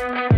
Bye.